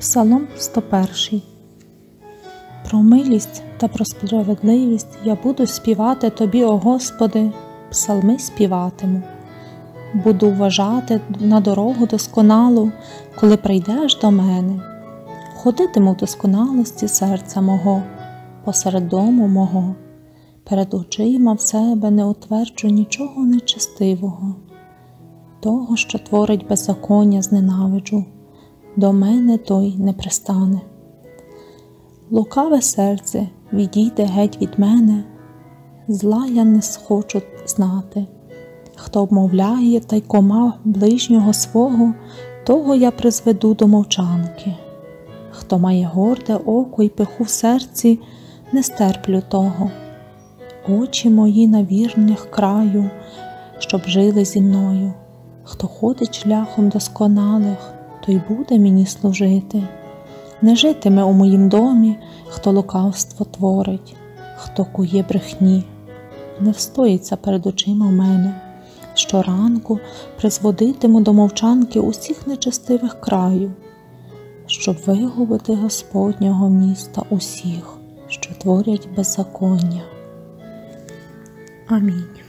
Псалом 101 Про милість та про справедливість я буду співати Тобі, о Господи, псалми співатиму. Буду вважати на дорогу досконалу, коли прийдеш до мене. Ходитиму в досконалості серця мого, посеред дому мого, перед очима в себе не утверджу нічого нечестивого, того, що творить беззаконня, зненавиджу до мене той не пристане. Лукаве серце відійде геть від мене, зла я не схочу знати. Хто обмовляє та й кома ближнього свого, того я призведу до мовчанки. Хто має горде око й пиху в серці, не стерплю того. Очі мої на вірних краю, щоб жили зі мною. Хто ходить шляхом досконалих, то й буде мені служити. Не житиме у моїм домі, хто лукавство творить, хто кує брехні, не встоїться перед очима в мене. Щоранку призводитиму до мовчанки усіх нечестивих краю, щоб вигубити Господнього міста усіх, що творять беззаконня. Амінь.